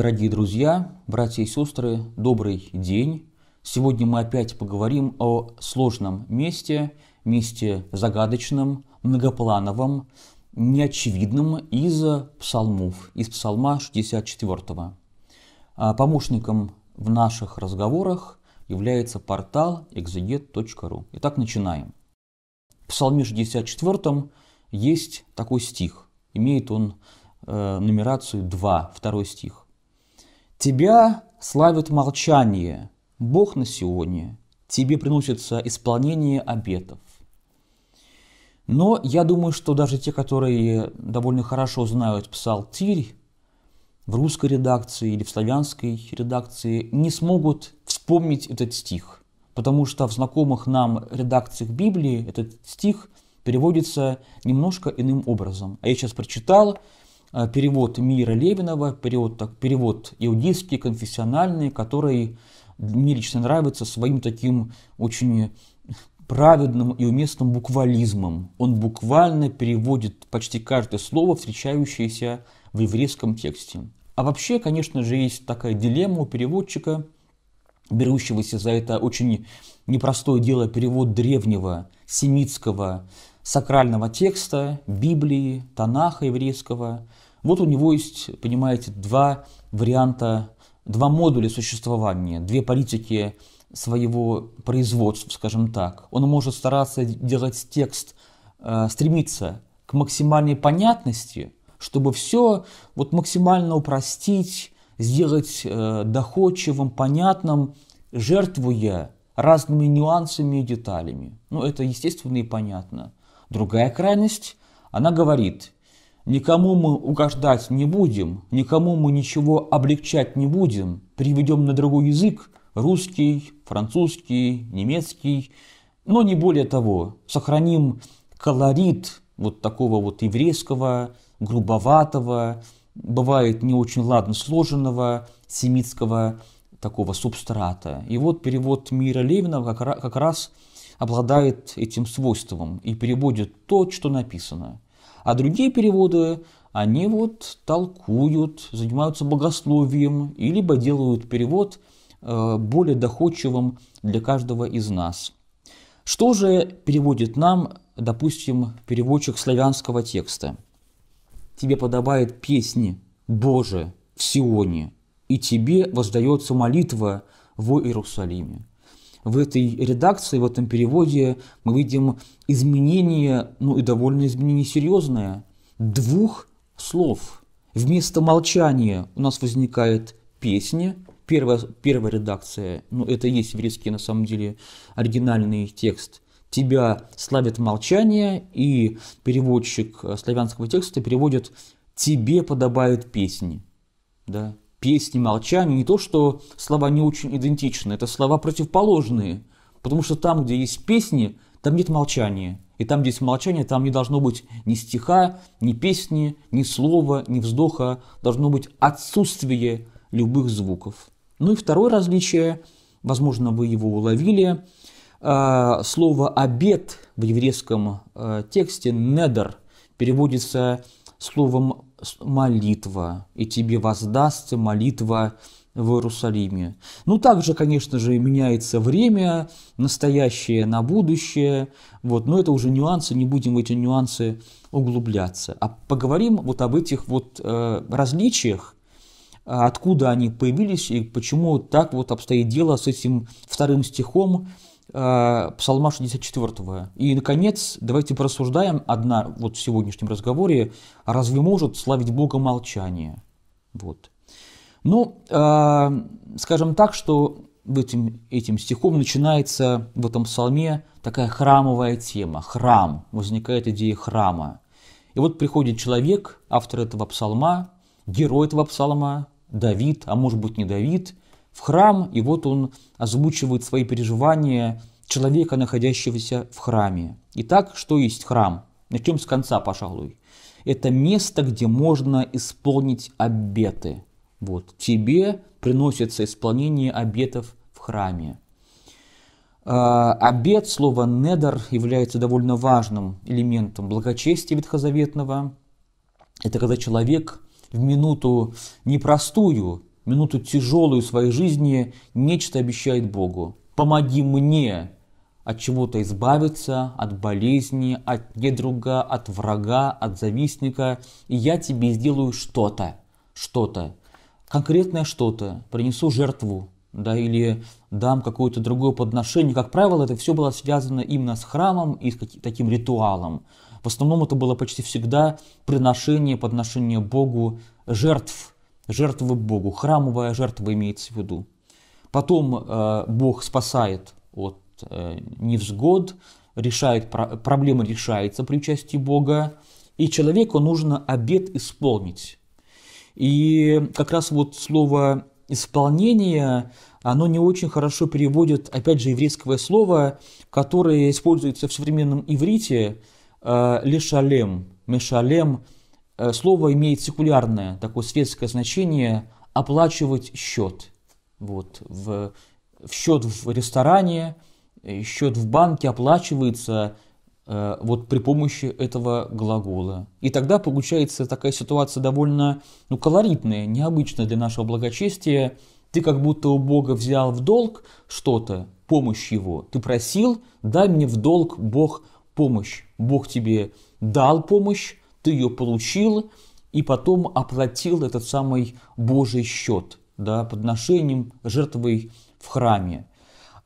Дорогие друзья, братья и сестры, добрый день. Сегодня мы опять поговорим о сложном месте, месте загадочном, многоплановом, неочевидном из псалмов, из псалма 64. А помощником в наших разговорах является портал exeget.ru. Итак, начинаем. В псалме 64 есть такой стих. Имеет он э, нумерацию 2, второй стих. Тебя славит молчание, Бог на Сионе, тебе приносится исполнение обетов. Но я думаю, что даже те, которые довольно хорошо знают псалтирь, в русской редакции или в славянской редакции не смогут вспомнить этот стих, потому что в знакомых нам редакциях Библии этот стих переводится немножко иным образом. А я сейчас прочитал перевод Мира Левинова, перевод, так, перевод иудейский, конфессиональный, который мне лично нравится своим таким очень праведным и уместным буквализмом. Он буквально переводит почти каждое слово, встречающееся в еврейском тексте. А вообще, конечно же, есть такая дилемма у переводчика, берущегося за это очень непростое дело перевод древнего семитского сакрального текста, Библии, Танаха еврейского. Вот у него есть, понимаете, два варианта, два модуля существования, две политики своего производства, скажем так. Он может стараться делать текст, э, стремиться к максимальной понятности, чтобы все вот максимально упростить, сделать э, доходчивым, понятным, жертвуя разными нюансами и деталями. Ну, это естественно и понятно. Другая крайность, она говорит, никому мы угождать не будем, никому мы ничего облегчать не будем, переведем на другой язык, русский, французский, немецкий, но не более того, сохраним колорит вот такого вот еврейского, грубоватого, бывает не очень ладно сложенного семитского такого субстрата. И вот перевод Мира Левина как раз обладает этим свойством и переводит то, что написано. А другие переводы, они вот толкуют, занимаются богословием, и либо делают перевод э, более доходчивым для каждого из нас. Что же переводит нам, допустим, переводчик славянского текста? Тебе подобает песни Боже в Сионе, и тебе воздается молитва в Иерусалиме в этой редакции, в этом переводе мы видим изменение, ну и довольно изменение серьезное, двух слов. Вместо молчания у нас возникает песня, первая, первая редакция, ну это и есть еврейский на самом деле оригинальный текст, тебя славит молчание, и переводчик славянского текста переводит «тебе подобают песни». Да? Песни, молчание, не то, что слова не очень идентичны, это слова противоположные. Потому что там, где есть песни, там нет молчания. И там, где есть молчание, там не должно быть ни стиха, ни песни, ни слова, ни вздоха. Должно быть отсутствие любых звуков. Ну и второе различие, возможно, вы его уловили. А, слово «обед» в еврейском а, тексте «недер» переводится словом молитва, и тебе воздастся молитва в Иерусалиме. Ну, также, конечно же, меняется время, настоящее на будущее, вот, но это уже нюансы, не будем в эти нюансы углубляться. А поговорим вот об этих вот э, различиях, откуда они появились и почему так вот обстоит дело с этим вторым стихом Псалма 64. И, наконец, давайте порассуждаем одна вот в сегодняшнем разговоре, разве может славить Бога молчание? Вот. Ну, э, скажем так, что этим, этим стихом начинается в этом псалме такая храмовая тема. Храм. Возникает идея храма. И вот приходит человек, автор этого псалма, герой этого псалма, Давид, а может быть не Давид, в храм, и вот он озвучивает свои переживания человека, находящегося в храме. Итак, что есть храм? Начнем с конца, пожалуй. Это место, где можно исполнить обеты. Вот. Тебе приносится исполнение обетов в храме. А, обет, слово «недер» является довольно важным элементом благочестия ветхозаветного. Это когда человек в минуту непростую минуту тяжелую своей жизни нечто обещает Богу. Помоги мне от чего-то избавиться, от болезни, от недруга, от врага, от завистника, и я тебе сделаю что-то, что-то, конкретное что-то, принесу жертву, да, или дам какое-то другое подношение. Как правило, это все было связано именно с храмом и с таким ритуалом. В основном это было почти всегда приношение, подношение Богу жертв, жертвы Богу, храмовая жертва имеется в виду. Потом э, Бог спасает от э, невзгод, решает, про, проблема решается при участии Бога, и человеку нужно обед исполнить. И как раз вот слово исполнение, оно не очень хорошо переводит, опять же, еврейское слово, которое используется в современном иврите, э, лешалем, мешалем. Э, слово имеет секулярное, такое светское значение оплачивать счет. Вот, в, в счет в ресторане, э, счет в банке оплачивается Э, вот при помощи этого глагола. И тогда получается такая ситуация довольно ну, колоритная, необычная для нашего благочестия. Ты как будто у Бога взял в долг что-то, помощь Его. Ты просил, дай мне в долг Бог помощь. Бог тебе дал помощь, ты ее получил, и потом оплатил этот самый Божий счет да, подношением, жертвой в храме.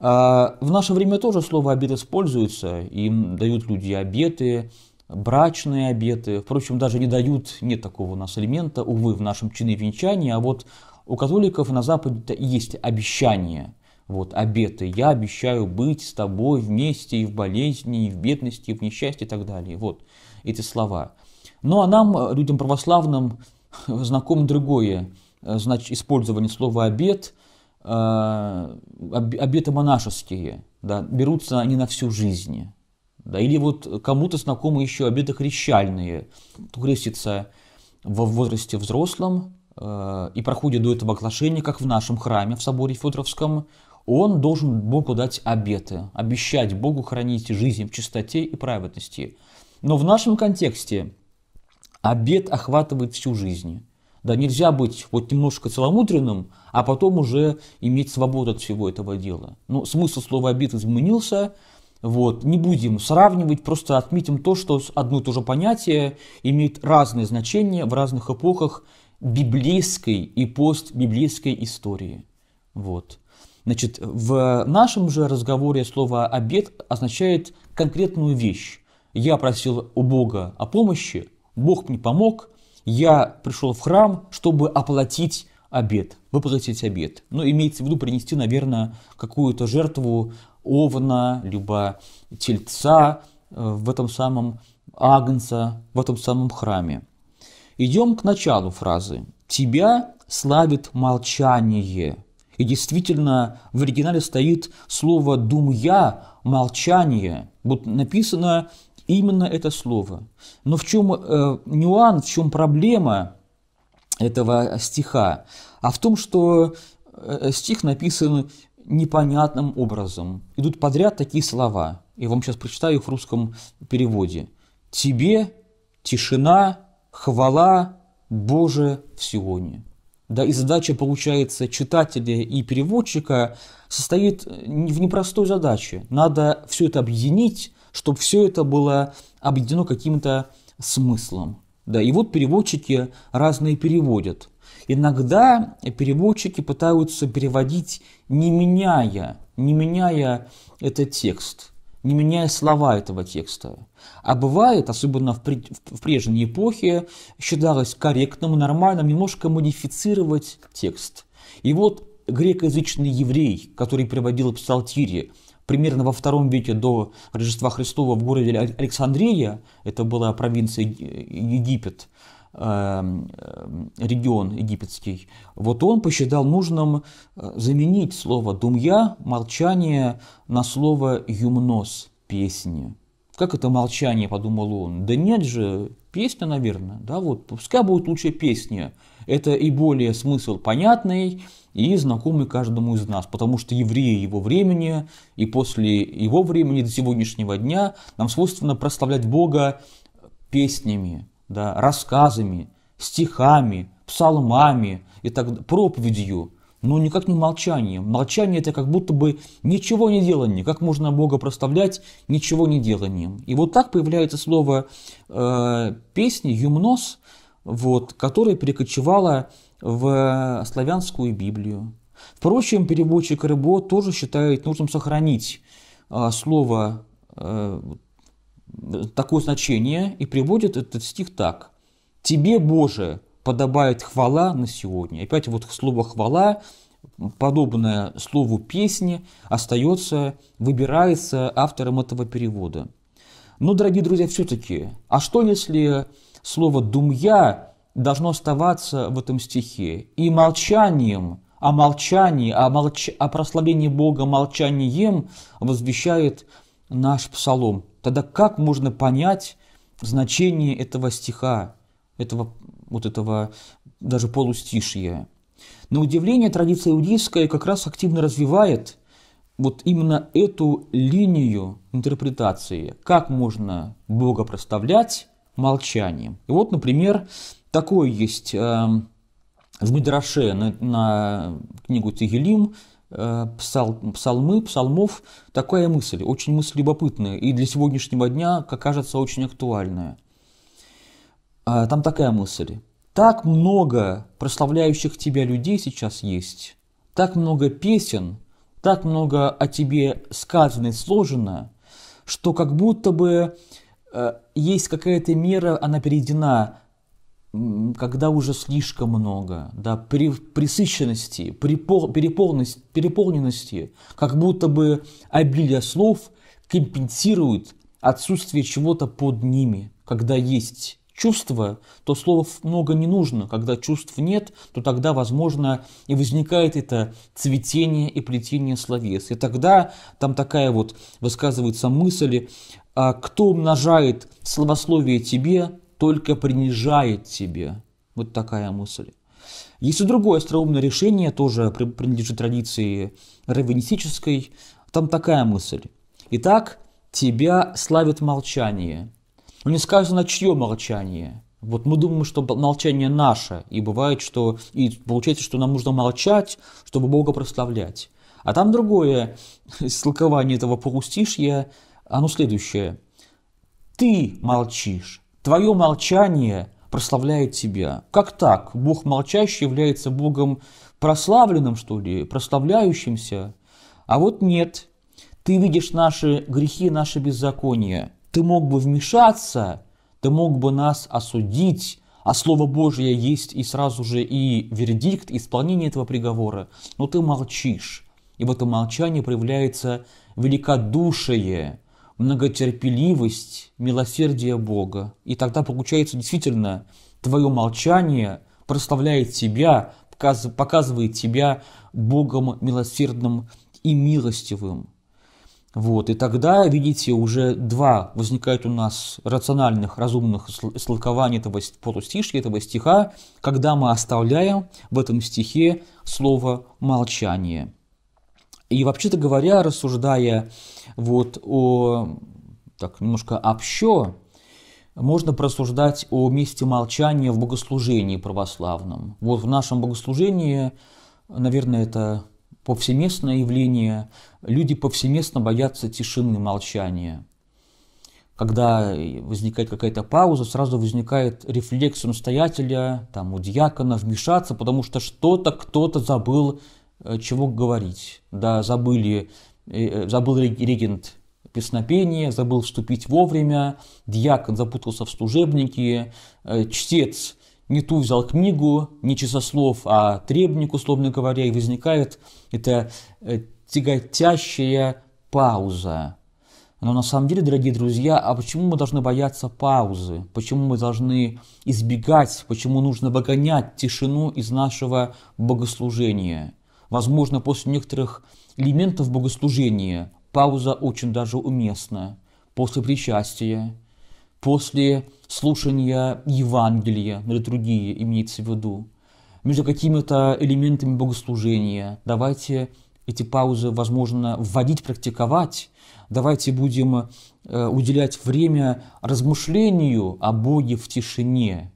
А, в наше время тоже слово обет используется, им дают люди обеты, брачные обеты. Впрочем, даже не дают, нет такого у нас элемента, увы, в нашем чине венчания, а вот у католиков на Западе есть обещание, вот, обеты. Я обещаю быть с тобой вместе и в болезни, и в бедности, и в несчастье и так далее. Вот эти слова. Ну а нам, людям православным, знаком другое значит, использование слова «обет», э, обеты монашеские, да, берутся они на всю жизнь. Да, или вот кому-то знакомы еще обеты хрещальные. Крестится в возрасте взрослом э, и проходит до этого оглашения, как в нашем храме в соборе Федоровском, он должен Богу дать обеты, обещать Богу хранить жизнь в чистоте и праведности. Но в нашем контексте обет охватывает всю жизнь. Да, нельзя быть вот немножко целомудренным, а потом уже иметь свободу от всего этого дела. Ну, смысл слова «обид» изменился, вот, не будем сравнивать, просто отметим то, что одно и то же понятие имеет разные значения в разных эпохах библейской и постбиблейской истории. Вот. Значит, в нашем же разговоре слово «обед» означает конкретную вещь. Я просил у Бога о помощи, Бог мне помог, я пришел в храм, чтобы оплатить обед, выплатить обед. Ну, имеется в виду принести, наверное, какую-то жертву овна, либо тельца э, в этом самом агнца, в этом самом храме. Идем к началу фразы. «Тебя славит молчание». И действительно, в оригинале стоит слово «думья», «молчание». Вот написано именно это слово. Но в чем э, нюанс, в чем проблема этого стиха? А в том, что э, стих написан непонятным образом. Идут подряд такие слова. Я вам сейчас прочитаю их в русском переводе. «Тебе тишина, хвала, Боже в Сионе». Да, и задача, получается, читателя и переводчика состоит в непростой задаче. Надо все это объединить, чтобы все это было объединено каким-то смыслом. Да, и вот переводчики разные переводят. Иногда переводчики пытаются переводить, не меняя, не меняя этот текст, не меняя слова этого текста. А бывает, особенно в, в прежней эпохе, считалось корректным нормальным немножко модифицировать текст. И вот грекоязычный еврей, который переводил псалтири, примерно во втором веке до Рождества Христова в городе Александрия, это была провинция Египет, эм, э, регион египетский, вот он посчитал нужным э, заменить слово «думья», молчание, на слово «юмнос», песни. Как это молчание, подумал он? Да нет же, песня, наверное, да, вот, пускай будет лучше песня. Это и более смысл понятный, и знакомый каждому из нас, потому что евреи его времени и после его времени до сегодняшнего дня нам свойственно прославлять Бога песнями, да, рассказами, стихами, псалмами и так проповедью, но никак не молчанием. Молчание это как будто бы ничего не делание. Как можно Бога проставлять ничего не деланием? И вот так появляется слово э, песни, юмнос, вот, которое перекочевало в славянскую Библию. Впрочем, переводчик Рыбо тоже считает нужным сохранить э, слово э, такое значение и приводит этот стих так. «Тебе, Боже, подобает хвала на сегодня». Опять вот слово «хвала», подобное слову «песни», остается, выбирается автором этого перевода. Но, дорогие друзья, все-таки, а что если слово «думья» должно оставаться в этом стихе и молчанием, о молчании, о, молч... о прославлении Бога молчанием возвещает наш псалом. Тогда как можно понять значение этого стиха, этого, вот этого даже полустишья? На удивление традиция иудейская как раз активно развивает вот именно эту линию интерпретации, как можно Бога проставлять молчанием. И вот, например, такое есть э, в Мидраше на, на книгу Тигелим, Э, псал, псалмы, псалмов такая мысль, очень мысль любопытная и для сегодняшнего дня, как кажется, очень актуальная. А, там такая мысль. Так много прославляющих тебя людей сейчас есть, так много песен, так много о тебе сказано и сложено, что как будто бы э, есть какая-то мера, она перейдена когда уже слишком много, да, при припол, переполненности, переполненности, как будто бы обилие слов компенсирует отсутствие чего-то под ними. Когда есть чувство, то слов много не нужно. Когда чувств нет, то тогда, возможно, и возникает это цветение и плетение словес. И тогда там такая вот высказывается мысль, а кто умножает словословие тебе, только принижает тебе. Вот такая мысль. Есть и другое остроумное решение, тоже принадлежит традиции раввинистической. Там такая мысль. Итак, тебя славит молчание. Но не сказано, чье молчание. Вот мы думаем, что молчание наше, и бывает, что и получается, что нам нужно молчать, чтобы Бога прославлять. А там другое истолкование этого полустишья, оно следующее. Ты молчишь, Твое молчание прославляет тебя. Как так? Бог молчащий является Богом прославленным, что ли, прославляющимся? А вот нет. Ты видишь наши грехи, наши беззакония. Ты мог бы вмешаться, ты мог бы нас осудить, а Слово Божье есть и сразу же и вердикт, исполнение этого приговора. Но ты молчишь. И в этом молчании проявляется великодушие, многотерпеливость, милосердие Бога. И тогда получается действительно твое молчание прославляет тебя, показывает тебя Богом милосердным и милостивым. Вот, и тогда, видите, уже два возникают у нас рациональных, разумных истолкования этого полустишья, этого стиха, когда мы оставляем в этом стихе слово «молчание». И вообще-то говоря, рассуждая вот о, так, немножко общо, можно просуждать о месте молчания в богослужении православном. Вот в нашем богослужении, наверное, это повсеместное явление. Люди повсеместно боятся тишины, молчания. Когда возникает какая-то пауза, сразу возникает рефлекс у настоятеля, там, у диакона вмешаться, потому что что-то кто-то забыл Э, чего говорить. Да, забыли, э, забыл регент песнопение, забыл вступить вовремя, диакон запутался в служебнике, э, чтец не ту взял книгу, не часослов, а требник, условно говоря, и возникает эта тяготящая пауза. Но на самом деле, дорогие друзья, а почему мы должны бояться паузы? Почему мы должны избегать? Почему нужно выгонять тишину из нашего богослужения? Возможно, после некоторых элементов богослужения пауза очень даже уместна. После причастия, после слушания Евангелия, или другие имеется в виду, между какими-то элементами богослужения. Давайте эти паузы, возможно, вводить, практиковать. Давайте будем э, уделять время размышлению о Боге в тишине.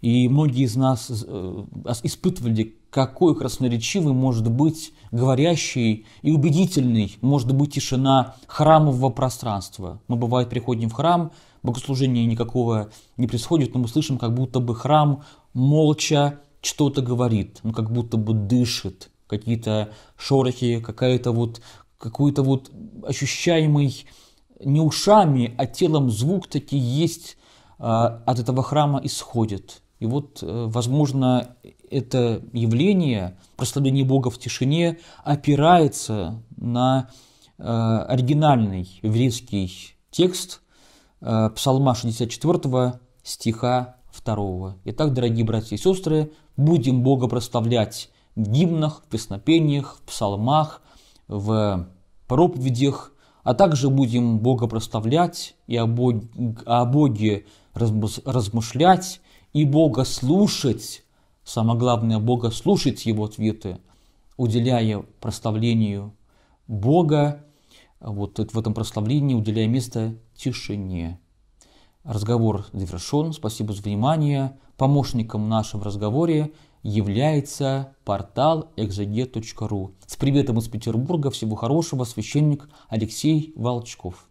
И многие из нас э, испытывали, какой красноречивый может быть говорящий и убедительный может быть тишина храмового пространства. Мы, бывает, приходим в храм, богослужения никакого не происходит, но мы слышим, как будто бы храм молча что-то говорит, ну, как будто бы дышит, какие-то шорохи, какая-то вот, какой-то вот ощущаемый не ушами, а телом звук таки есть а, от этого храма исходит. И вот, э, возможно, это явление, прославление Бога в тишине, опирается на э, оригинальный еврейский текст Псалма 64 стиха 2. Итак, дорогие братья и сестры, будем Бога прославлять в гимнах, в песнопениях, в псалмах, в проповедях, а также будем Бога прославлять и о Боге, о Боге размышлять и Бога слушать, самое главное, Бога слушать Его ответы, уделяя прославлению Бога, вот в этом прославлении уделяя место тишине. Разговор завершен. Спасибо за внимание. Помощником в нашем разговоре является портал exeget.ru. С приветом из Петербурга. Всего хорошего. Священник Алексей Волчков.